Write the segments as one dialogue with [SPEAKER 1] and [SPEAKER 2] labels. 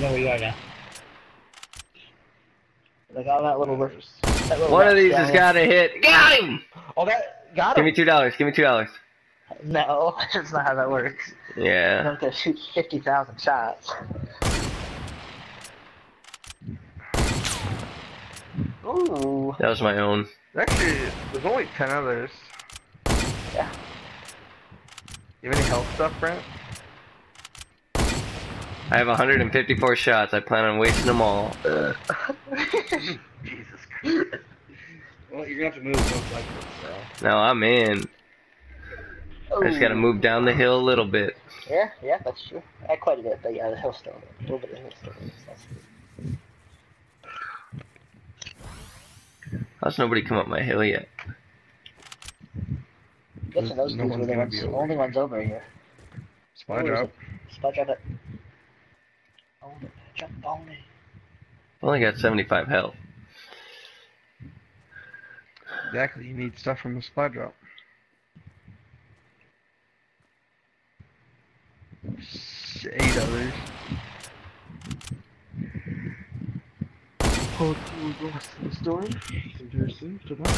[SPEAKER 1] you know where you are now. Like all that little work. That little
[SPEAKER 2] One of these
[SPEAKER 1] down
[SPEAKER 2] has got to hit. Got him!
[SPEAKER 1] Oh, that got
[SPEAKER 2] Give me two dollars. Give me two dollars.
[SPEAKER 1] No, that's not how that works. Yeah. You
[SPEAKER 2] Yeah.
[SPEAKER 1] have to shoot fifty thousand shots. Ooh.
[SPEAKER 2] That was my own.
[SPEAKER 3] Actually, there's only 10 others.
[SPEAKER 1] Yeah.
[SPEAKER 3] You have any health stuff, Brent?
[SPEAKER 2] I have 154 shots. I plan on wasting them all.
[SPEAKER 3] Jesus Christ.
[SPEAKER 4] Well, you're gonna have to move most likely, so.
[SPEAKER 2] No, I'm in. I just gotta move down the hill a little bit.
[SPEAKER 1] Yeah, yeah, that's true. Uh, quite a bit, but yeah, the hill's still. A little bit of hill still. That's good.
[SPEAKER 2] How's nobody come up my hill yet?
[SPEAKER 1] Guessing those
[SPEAKER 3] No
[SPEAKER 1] dudes were the
[SPEAKER 3] gonna
[SPEAKER 1] ones,
[SPEAKER 3] be over
[SPEAKER 1] only ones over here.
[SPEAKER 3] Spy
[SPEAKER 1] Where is
[SPEAKER 3] drop.
[SPEAKER 1] it? Spot drop it. Own it. Jump on it.
[SPEAKER 2] I only got 75 health.
[SPEAKER 3] Exactly, you need stuff from the spy drop. Eight others.
[SPEAKER 4] Oh, the rest of the story? Interesting to know.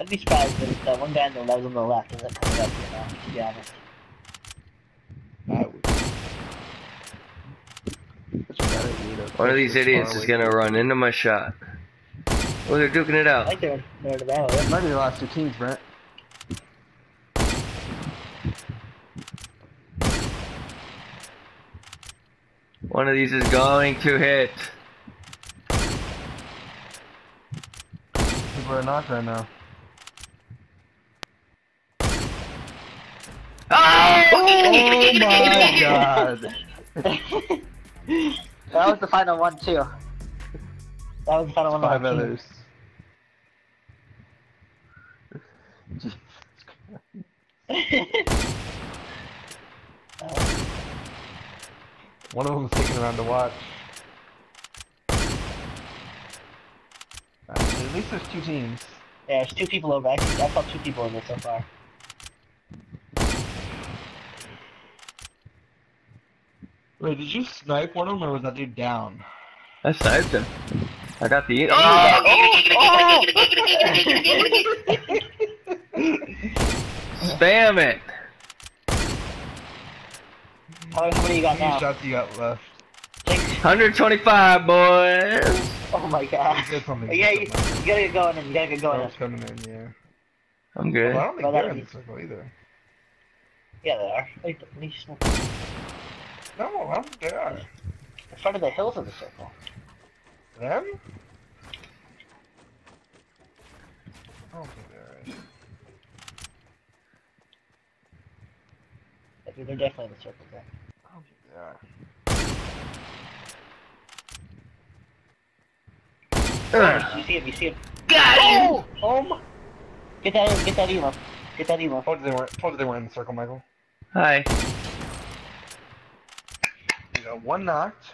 [SPEAKER 1] I'd be surprised if that one guy on the left on the left isn't coming up here now, to be honest.
[SPEAKER 4] That would. That's a bad idea. to-
[SPEAKER 2] One of these idiots is gonna run into my shot. Oh, they're duking it
[SPEAKER 1] I
[SPEAKER 2] out.
[SPEAKER 1] think they're, they're the battle.
[SPEAKER 4] That might be the last two teams, Brent.
[SPEAKER 2] One of these is going to hit.
[SPEAKER 4] People are knocked right now.
[SPEAKER 2] Oh!
[SPEAKER 4] oh my god!
[SPEAKER 1] that was the final one, too. That was the final one.
[SPEAKER 4] Five
[SPEAKER 1] on the team.
[SPEAKER 4] others.
[SPEAKER 1] Oh,
[SPEAKER 4] One of them's taking around to watch. At least there's two teams.
[SPEAKER 1] yeah, there's two people over. I, I saw two people in this so far.
[SPEAKER 4] Wait, did you snipe one of them or was that dude down?
[SPEAKER 2] I sniped him. I got the. Oh! Ah! oh! Spam it!
[SPEAKER 1] How, how many you got
[SPEAKER 4] How many
[SPEAKER 1] now?
[SPEAKER 4] shots you got left?
[SPEAKER 2] 125, boys!
[SPEAKER 1] Oh my god.
[SPEAKER 4] You said something.
[SPEAKER 1] Yeah, you, you gotta get going and you gotta get going.
[SPEAKER 4] Someone's coming in, yeah.
[SPEAKER 2] I'm good.
[SPEAKER 4] Well, I don't think
[SPEAKER 1] Well,
[SPEAKER 4] they're
[SPEAKER 1] that
[SPEAKER 4] in the
[SPEAKER 1] is-
[SPEAKER 4] circle either.
[SPEAKER 1] Yeah, they are. Wait, let me smoke.
[SPEAKER 4] No, I don't think they are.
[SPEAKER 1] In front of the hills of the circle.
[SPEAKER 4] Them? I don't think they're right.
[SPEAKER 1] I think they're definitely in the circle there.
[SPEAKER 4] I don't think they are.
[SPEAKER 2] Ugh.
[SPEAKER 1] You see him, you see him.
[SPEAKER 2] Got him!
[SPEAKER 1] Oh! Oh my! Get that, get that emo. Get that emo.
[SPEAKER 4] Told you they weren't. Told you they weren't in the circle, Michael.
[SPEAKER 2] Hi.
[SPEAKER 4] You got one knocked.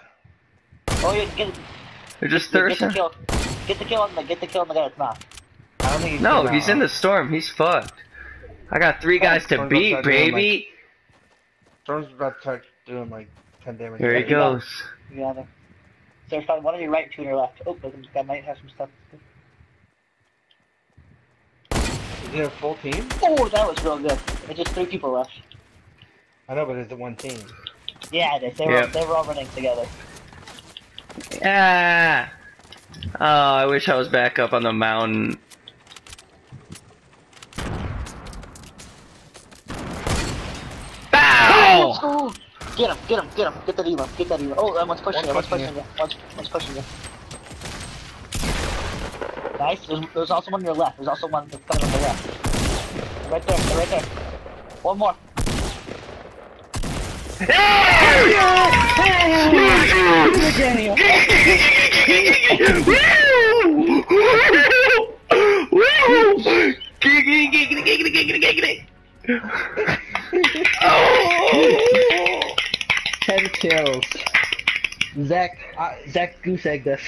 [SPEAKER 1] Oh yeah, get,
[SPEAKER 2] They're just
[SPEAKER 1] get the
[SPEAKER 2] thirsting.
[SPEAKER 1] kill. Get the kill on the, get the kill on the guy that's knocked.
[SPEAKER 4] I don't think he's
[SPEAKER 2] No, he's in the storm. He's fucked. I got three guys to
[SPEAKER 4] Storm's
[SPEAKER 2] beat,
[SPEAKER 4] upside down, like-
[SPEAKER 2] baby.
[SPEAKER 4] Storm's about to start doing like 10 damage.
[SPEAKER 2] Here he
[SPEAKER 1] Yeah,
[SPEAKER 2] goes.
[SPEAKER 1] Yeah. got him. So there's probably one on your right, two on your left. Oh, this guy might have some stuff.
[SPEAKER 4] Is it a full team?
[SPEAKER 1] Oh, that was real good. There's just three people left.
[SPEAKER 4] I know, but is the one team?
[SPEAKER 1] Yeah, they, they, were, they were all running together.
[SPEAKER 2] Ah. Oh, I wish I was back up on the mountain. Bow!
[SPEAKER 1] Oh, get him, get him, get him, get that emo, get that emo. Oh, that one's pushing
[SPEAKER 4] One's
[SPEAKER 1] you, one's
[SPEAKER 4] pushing
[SPEAKER 1] pushing you, one's, one's pushing you. Nice, there's, there's also one on your left, there's also one that's coming on the left. Right there, right there. One more. Ten kills. Zach, uh, Zach goose egged us.